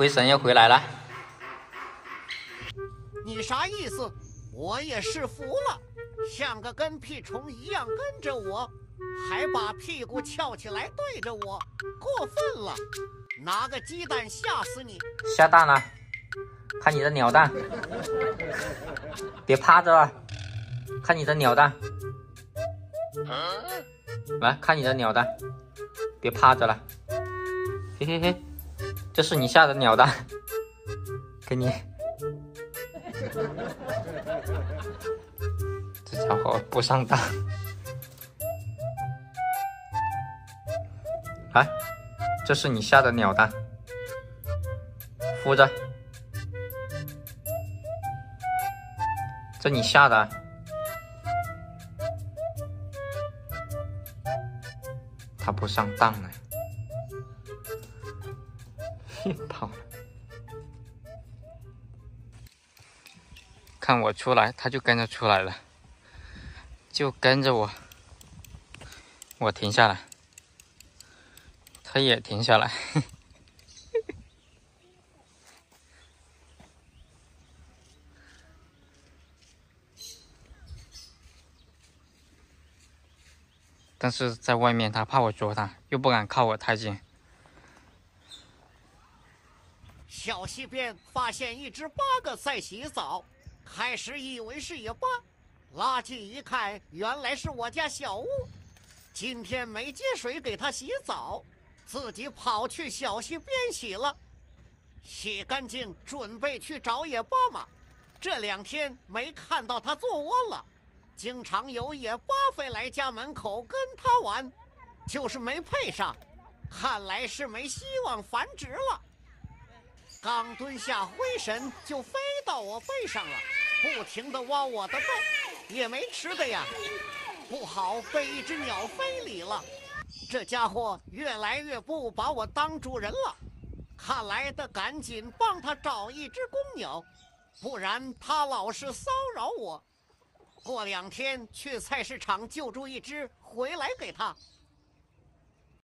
灰神又回来了。你啥意思？我也是服了，像个跟屁虫一样跟着我，还把屁股翘起来对着我，过分了！拿个鸡蛋吓死你！下蛋了，看你的鸟蛋，别趴着了，看你的鸟蛋，来看你的鸟蛋，别趴着了，嘿嘿嘿，这是你下的鸟蛋，给你。这家伙不上当，来，这是你下的鸟蛋，孵着，这你下的，他不上当呢，跑了。看我出来，他就跟着出来了，就跟着我。我停下来，他也停下来。但是在外面，他怕我捉他，又不敢靠我太近。小溪边发现一只八哥在洗澡。开始以为是野巴，拉近一看，原来是我家小屋。今天没接水给它洗澡，自己跑去小溪边洗了。洗干净，准备去找野巴嘛。这两天没看到它做窝了，经常有野巴飞来家门口跟它玩，就是没配上，看来是没希望繁殖了。刚蹲下，灰神就飞到我背上了。不停地挖我的背，也没吃的呀。不好，被一只鸟非礼了。这家伙越来越不把我当主人了。看来得赶紧帮他找一只公鸟，不然他老是骚扰我。过两天去菜市场救助一只回来给他。